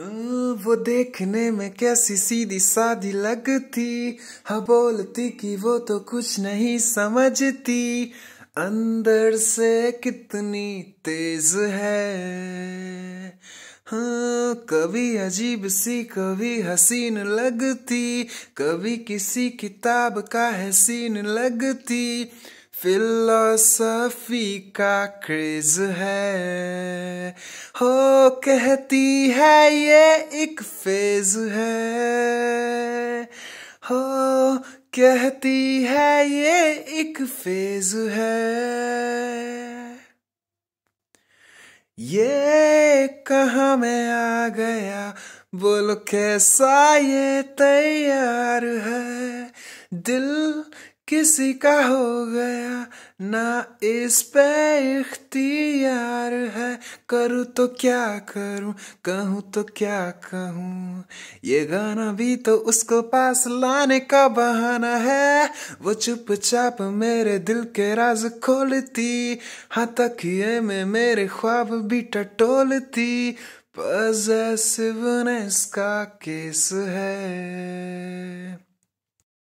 वो देखने में कैसी सीधी सादी लगती हाँ बोलती कि वो तो कुछ नहीं समझती। अंदर से कितनी तेज है। हाँ कभी अजीब सी, कभी हसीन लगती, कभी किसी किताब का हसीन सीन लगती। फिलोसफी का क्रेज हो। कहती है, ये एक फ़ेज़ है। हो, कहती है, ये एक फ़ेज़ है। ये कहा मैं आ गया? बोलो, कैसा ये तैयार है? दिल किसी का हो गया, ना इस पे इख्तियार है। करूँ तो क्या करूँ, कहूँ तो क्या कहूँ? ये गाना भी तो उसको पास लाने का बहाना है। वो चुपचाप मेरे दिल के राज खोलती हाँ तकिए में मेरे ख्वाब भी टटोलती। पजेसिवनेस का केस है।